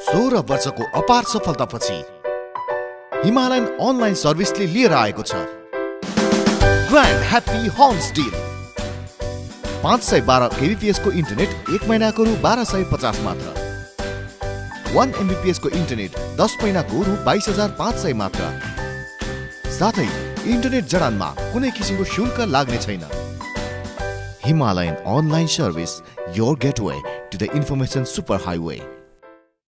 सोह्र वर्षको अपार सफलतापछि हिमालयन अनलाइन सर्भिसले लिएर आएको छ। ग्रान्ड ह्याप्पी होम्स डिल पाँच सय बाह्र केबिपिएसको इन्टरनेट एक महिनाको रु बाह्र सय पचास मात्र। वान एमबिपिएसको इन्टरनेट दस महिनाको रु बाइस हजार पाँच सय मात्र। साथै इन्टरनेट जडानमा कुनै किसिमको शुल्क लाग्ने छैन। Himalayan online service your gateway to the information super highway